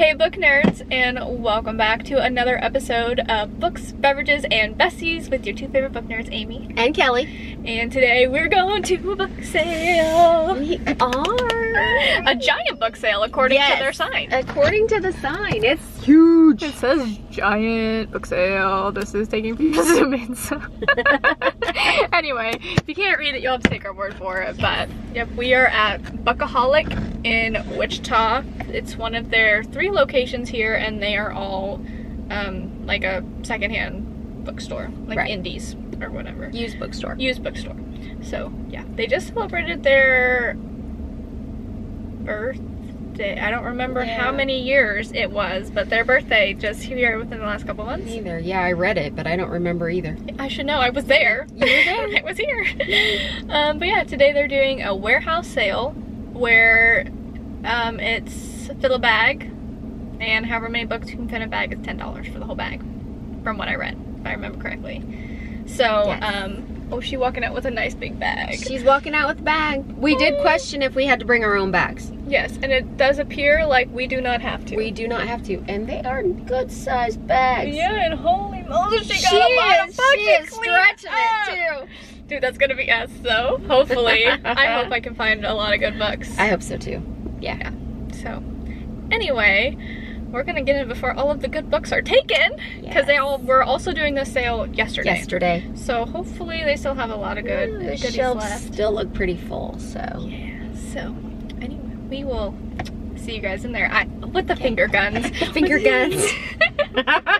Hey book nerds and welcome back to another episode of Books, Beverages, and Besties with your two favorite book nerds, Amy. And Kelly. And today we're going to a book sale. We are. A giant book sale according Yes. to their sign. According to the sign, it's huge. It says giant book sale. This is taking to Mensa. anyway, if you can't read it, you'll have to take our word for it. But yep, we are at Book-a-Holic in Wichita. It's one of their three locations here, and they are all um, like a secondhand bookstore, like Right. indies or whatever. Used bookstore. Used bookstore. So yeah, they just celebrated their birthday. I don't remember how many years it was, but their birthday just here within the last couple months. Neither. Yeah, I read it, but I don't remember either. I should know. I was there. You were there? I was here. Um, but yeah, today they're doing a warehouse sale where um, it's fill a bag, and however many books you can fit in a bag is ten dollars for the whole bag, from what I read, if I remember correctly. So, Yes. um, oh, she walking out with a nice big bag. She's walking out with a bag. We did question if we had to bring our own bags. Yes, and it does appear like we do not have to. We do not have to, and they are good sized bags. Yeah, and holy moly, she She got a lot of is. books She is stretching up. it too. Dude, that's gonna be us. So hopefully, I hope I can find a lot of good books. I hope so too. Yeah. So, anyway, we're gonna get in before all of the good books are taken because they Yes. all were also doing the sale yesterday. Yesterday. So hopefully they still have a lot of good mm, the goodies shelves left. still look pretty full, so. Yeah. So, anyway, we will see you guys in there. I with the finger guns. Finger guns.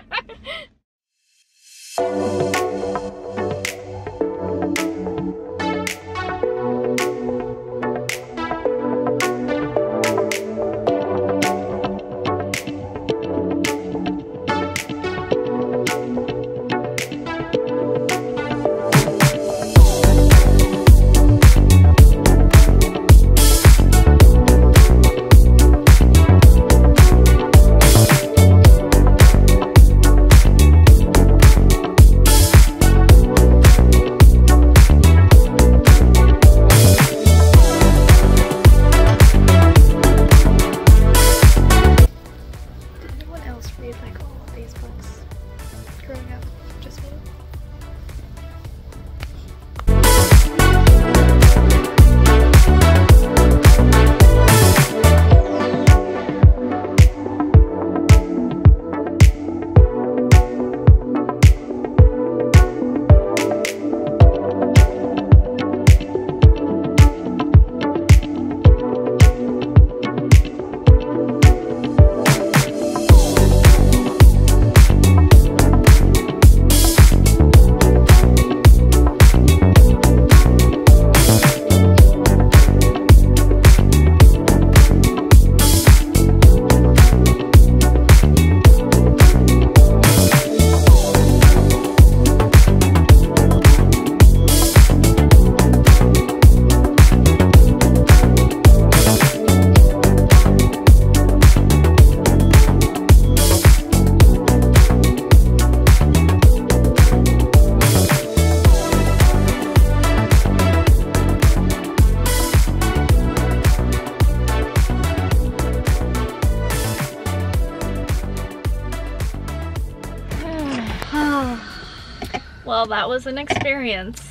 Well, that was an experience.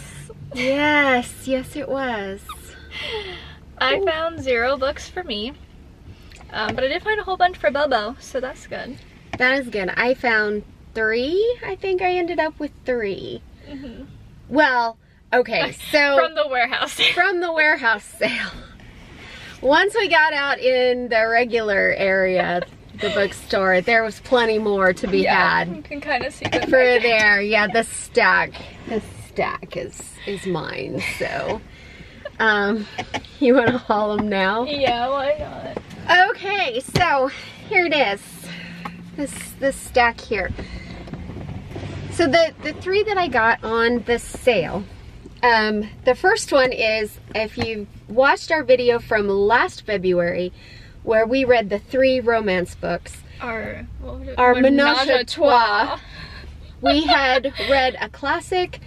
yes, yes it was. I found zero books for me, um, but I did find a whole bunch for Bobo, so that's good. That is good. I found three. I think I ended up with 3 Mhm. Well, okay, so From the warehouse. from the warehouse sale. Once we got out in the regular area, the bookstore, there was plenty more to be yeah, you can kind of see them. for there. Yeah, the stack, the stack is is mine. So, um, you want to haul them now? Yeah, why not? Okay, so here it is. This this stack here. So the the three that I got on the sale. Um, the first one is if you watched our video from last February, where we read the three romance books. Our? Our Menage a trois. We had read a classic,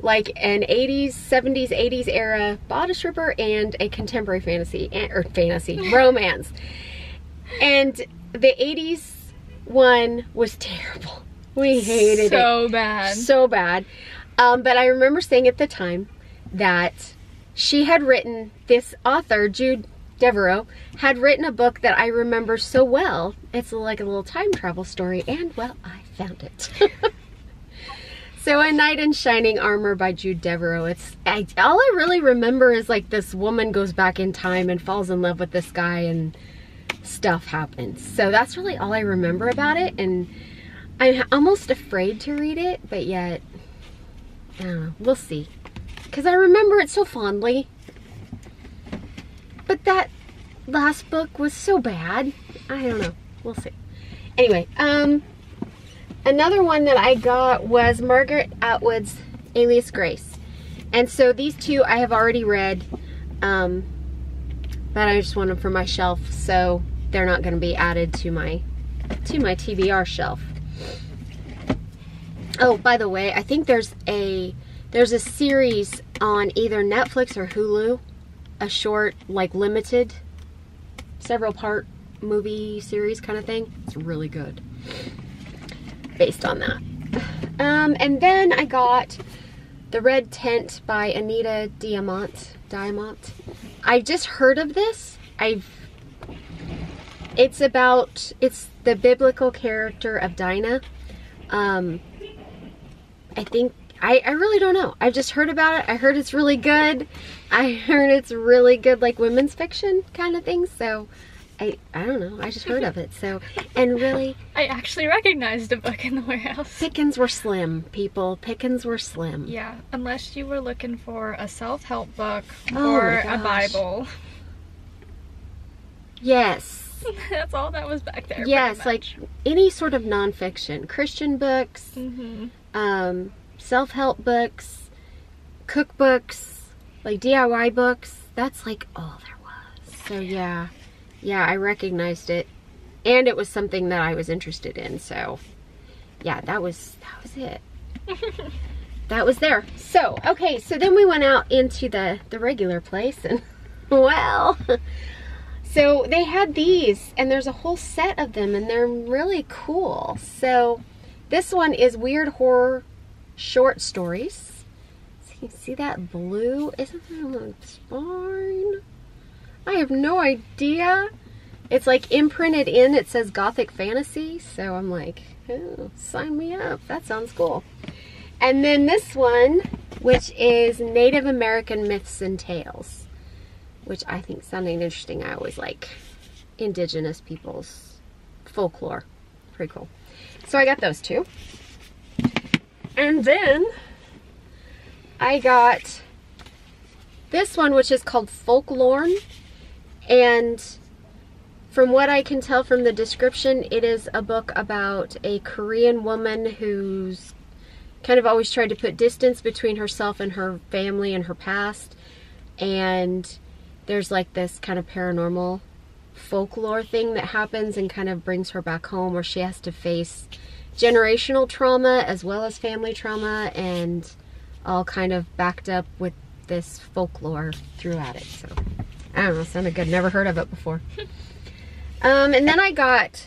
like an 80s, 70s, 80s era bodice ripper and a contemporary fantasy, or fantasy, romance. And the 80s one was terrible. We hated so it. So bad. So bad. Um, but I remember saying at the time that she had written, this author, Jude Deveraux, had written a book that I remember so well. It's like a little time travel story, and well, I found it. so, A Knight in Shining Armor by Jude Deveraux. It's I, all I really remember is like this woman goes back in time and falls in love with this guy, and stuff happens. So that's really all I remember about it, and I'm almost afraid to read it, but yet, I don't know. We'll see, because I remember it so fondly. That last book was so bad. I don't know. We'll see. Anyway, um, another one that I got was Margaret Atwood's Alias Grace. And so these two I have already read, um, but I just want them for my shelf, so they're not going to be added to my to my TBR shelf. Oh, by the way, I think there's a there's a series on either Netflix or Hulu, a short like limited several part movie series kind of thing. It's really good. Based on that. Um, and then I got The Red Tent by Anita Diamant. Diamant. I've just heard of this. I've it's about it's the biblical character of Dinah. Um I think I, I really don't know. I've just heard about it. I heard it's really good. I heard it's really good like women's fiction kind of thing. So I I don't know. I just heard of it. So and really I actually recognized a book in the warehouse. pickings were slim, people. Pickings were slim. Yeah, unless you were looking for a self-help book Oh or a. Bible. Yes. That's all that was back there. Yes, like any sort of nonfiction, Christian books, hmm um, self-help books, cookbooks, like DIY books. That's like all there was. So yeah, yeah, I recognized it, and it was something that I was interested in. So yeah, that was that was it. that was there. So okay, so then we went out into the the regular place, and well. So they had these, and there's a whole set of them, and they're really cool. So this one is Weird Horror Short Stories. So you see that blue? Isn't that on the spine? I have no idea. It's like imprinted in, it says Gothic Fantasy. So I'm like, oh, sign me up. That sounds cool. And then this one, which is Native American Myths and Tales which I think sounding interesting. I always like indigenous people's folklore. Pretty cool. So I got those two. And then I got this one, which is called Folklorn. And from what I can tell from the description, it is a book about a Korean woman who's kind of always tried to put distance between herself and her family and her past. And there's like this kind of paranormal folklore thing that happens and kind of brings her back home where she has to face generational trauma as well as family trauma and all kind of backed up with this folklore throughout it. So I don't know, sounded good. Never heard of it before. um, and then I got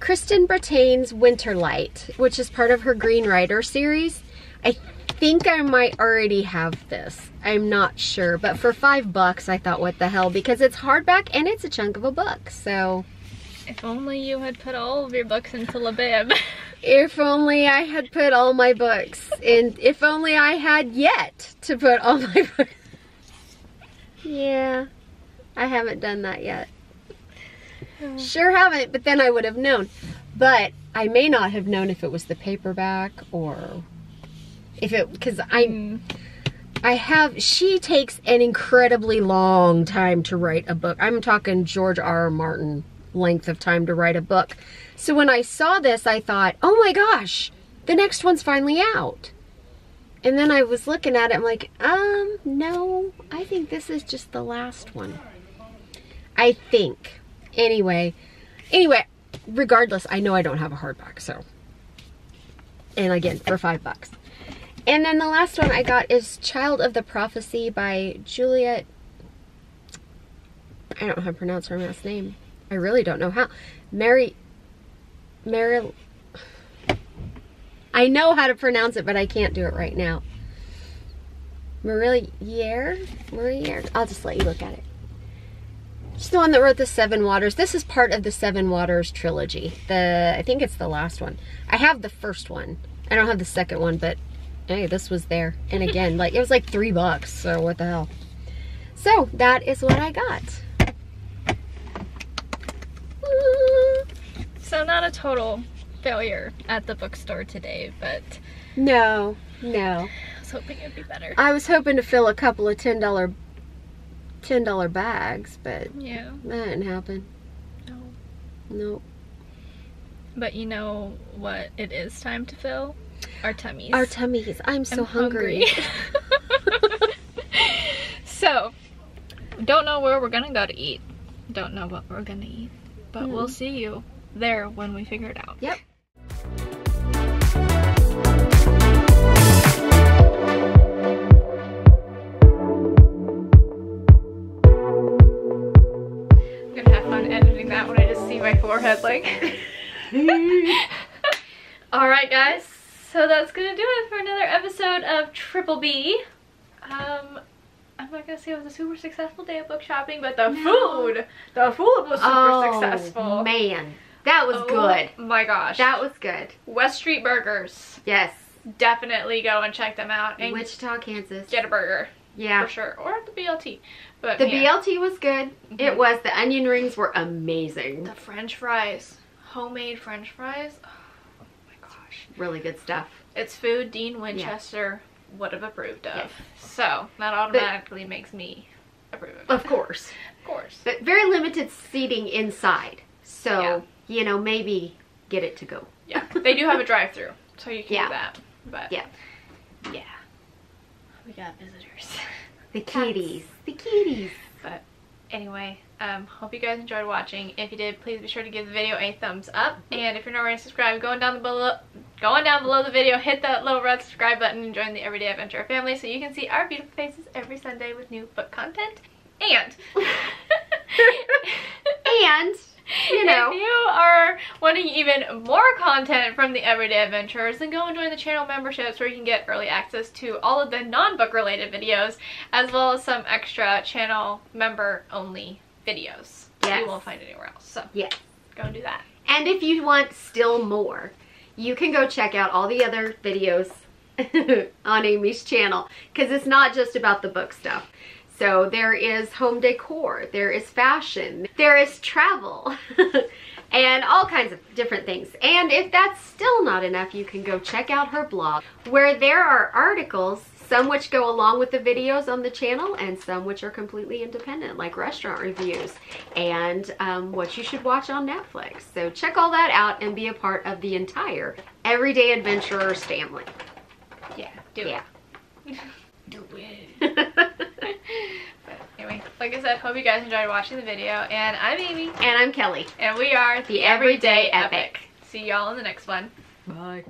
Kristen Britain's Winterlight, which is part of her Green Rider series. I think I might already have this. I'm not sure, but for five bucks, I thought, what the hell, because it's hardback and it's a chunk of a book. So If only you had put all of your books into Libib. if only I had put all my books in, if only I had yet to put all my books. Yeah, I haven't done that yet. Sure haven't, but then I would have known. But I may not have known if it was the paperback or if it, because I, Mm. I have, she takes an incredibly long time to write a book. I'm talking George R. R. Martin length of time to write a book. So when I saw this, I thought, oh my gosh, the next one's finally out. And then I was looking at it, I'm like, um, no, I think this is just the last one. I think. Anyway, anyway, regardless, I know I don't have a hardback, so. And again, for five bucks. And then the last one I got is Child of the Prophecy by Juliet. I don't know how to pronounce her last name. I really don't know how. Mary, Mary. I know how to pronounce it, but I can't do it right now. Marillier? Marillier? I'll just let you look at it. She's the one that wrote the Seven Waters. This is part of the Seven Waters trilogy. The I think it's the last one. I have the first one. I don't have the second one, but hey, this was there. And again, like it was like three bucks, so what the hell. So that is what I got. So not a total failure at the bookstore today, but No, no. I was hoping it'd be better. I was hoping to fill a couple of ten dollar ten dollar bags, but Yeah. that didn't happen. No. Nope. But you know what it is time to fill? Our tummies. Our tummies. I'm so I'm hungry. so, don't know where we're gonna go to eat. Don't know what we're gonna eat. But Hmm. we'll see you there when we figure it out. Yep. I'm gonna have fun editing that when I just see my forehead like. Alright guys, so that's gonna do it for another episode of Triple B. Um, I'm not gonna say it was a super successful day of book shopping, but the No. food, the food was super oh, successful. man. That was Oh good. my gosh. That was good. West Street Burgers. Yes. Definitely go and check them out and Wichita, Kansas. get a burger Yeah. for sure. Or the BLT. But The yeah. BLT was good. It Mhm. was. The onion rings were amazing. The French fries. Homemade French fries. Oh my gosh. Really good stuff. It's food Dean Winchester would have approved of. Yes. So that automatically makes me approve of it. Of course. Of course. But very limited seating inside. So, Yeah. You know, maybe get it to go. Yeah. They do have a drive through. So you can Yeah. do that. But Yeah. yeah. We got visitors. The Cats. kitties. The kitties. But anyway, um, hope you guys enjoyed watching. If you did, please be sure to give the video a thumbs up. And if you're not already subscribed, going down the below, going down below the video, hit that little red subscribe button and join the Everyday Adventure family so you can see our beautiful faces every Sunday with new book content. And And, you know, if you are wanting even more content from the Everyday Adventures, then go and join the channel memberships where you can get early access to all of the non-book related videos, as well as some extra channel member only videos Yes. you won't find anywhere else. So Yes. go and do that. And if you want still more, you can go check out all the other videos on Amy's channel because it's not just about the book stuff. So there is home decor, there is fashion, there is travel, and all kinds of different things. And if that's still not enough, you can go check out her blog where there are articles, some which go along with the videos on the channel and some which are completely independent, like restaurant reviews and um, what you should watch on Netflix. So check all that out and be a part of the entire Everyday Adventurers family. Yeah, do Yeah. it. do it. But anyway, like I said, hope you guys enjoyed watching the video. And I'm Amy, and I'm Kelly. and we are The Everyday Epic. See y'all in the next one. Bye.